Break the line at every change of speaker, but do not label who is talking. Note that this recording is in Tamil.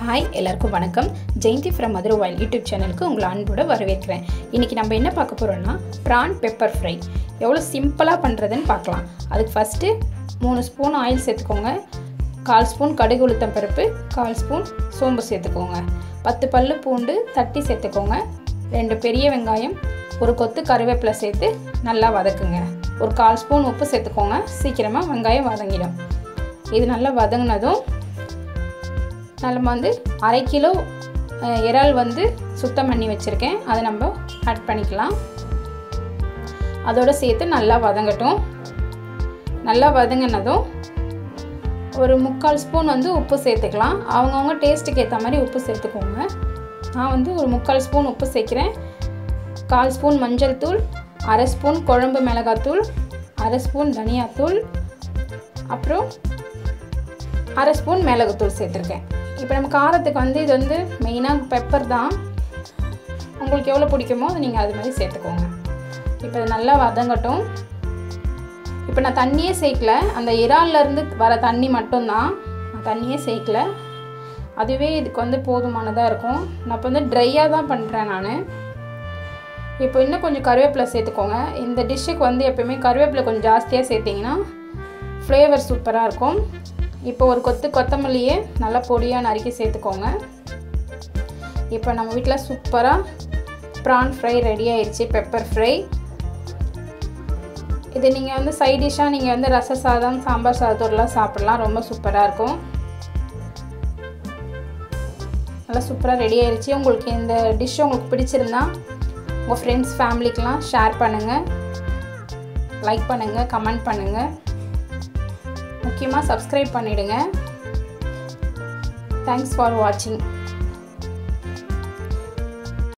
ஹாய் எல்லாருக்கும் வணக்கம். ஜெயந்தி ஃப்ரம் மதுரை வாயில் யூடியூப் சேனலுக்கு உங்களை அன்போடு வரவேற்கிறேன். இன்றைக்கி நம்ம என்ன பார்க்க போகிறோம்னா ப்ரான் பெப்பர் ஃப்ரை எவ்வளோ சிம்பிளாக பண்ணுறதுன்னு பார்க்கலாம். அதுக்கு ஃபஸ்ட்டு மூணு ஸ்பூன் ஆயில் சேர்த்துக்கோங்க. கால் ஸ்பூன் கடுகு உளுத்தம் பருப்பு கால் ஸ்பூன் சோம்பு சேர்த்துக்கோங்க. பத்து பல்லு பூண்டு தட்டி சேர்த்துக்கோங்க. ரெண்டு பெரிய வெங்காயம் ஒரு கொத்து கருவேப்பிலை சேர்த்து நல்லா வதக்குங்க. ஒரு கால் ஸ்பூன் உப்பு சேர்த்துக்கோங்க. சீக்கிரமாக வெங்காயம் வதங்கிடும். இது நல்லா வதங்கினதும் நம்ம வந்து அரை கிலோ இறால் வந்து சுத்தம் பண்ணி வச்சுருக்கேன். அதை நம்ம ஆட் பண்ணிக்கலாம். அதோடு சேர்த்து நல்லா வதங்கட்டும். நல்லா வதங்கினதும் ஒரு முக்கால் ஸ்பூன் வந்து உப்பு சேர்த்துக்கலாம். அவங்கவுங்க டேஸ்ட்டுக்கு ஏற்ற மாதிரி உப்பு சேர்த்துக்கோங்க. நான் வந்து ஒரு முக்கால் ஸ்பூன் உப்பு சேர்க்குறேன். கால் ஸ்பூன் மஞ்சள் தூள் அரை ஸ்பூன் குழம்பு மிளகாத்தூள் அரை ஸ்பூன் தனியாத்தூள் அப்புறம் அரை ஸ்பூன் மிளகுத்தூள் சேர்த்துருக்கேன். இப்போ நம்ம காரத்துக்கு வந்து இது வந்து மெயினாக பெப்பர் தான். உங்களுக்கு எவ்வளோ பிடிக்குமோ அதை நீங்கள் அது மாதிரி சேர்த்துக்கோங்க. இப்போ இது நல்லா வதங்கட்டும். இப்போ நான் தண்ணியே சேர்க்கல. அந்த இறால்லேருந்து வர தண்ணி மட்டும்தான். நான் தண்ணியே சேர்க்கல. அதுவே இதுக்கு வந்து போதுமானதாக இருக்கும். நான் இப்போ வந்து ட்ரையாக தான் பண்ணுறேன் நான். இப்போ இன்னும் கொஞ்சம் கருவேப்பிலை சேர்த்துக்கோங்க. இந்த டிஷ்ஷுக்கு வந்து எப்போயுமே கருவேப்பிலை கொஞ்சம் ஜாஸ்தியாக சேர்த்திங்கன்னா ஃப்ளேவர் சூப்பராக இருக்கும். இப்போ ஒரு கொத்து கொத்தமல்லியே நல்லா பொடியாக நறுக்கி சேர்த்துக்கோங்க. இப்போ நம்ம வீட்டில் சூப்பராக ப்ரான் ஃப்ரை ரெடி ஆயிடுச்சு பெப்பர் ஃப்ரை. இது நீங்கள் வந்து சைட் டிஷ்ஷாக நீங்கள் வந்து ரச சாதம் சாம்பார் சாதத்தோடலாம் சாப்பிட்லாம் ரொம்ப சூப்பராக இருக்கும். நல்லா சூப்பராக ரெடி ஆயிடுச்சு உங்களுக்கு இந்த டிஷ் உங்களுக்கு பிடிச்சிருந்தா உங்கள் ஃப்ரெண்ட்ஸ் ஃபேமிலிக்கெலாம் ஷேர் பண்ணுங்கள் லைக் பண்ணுங்கள் கமெண்ட் பண்ணுங்கள் முக்கியமாக சப்ஸ்கிரைப் பண்ணிவிடுங்க தேங்க்ஸ் ஃபார் வாட்சிங்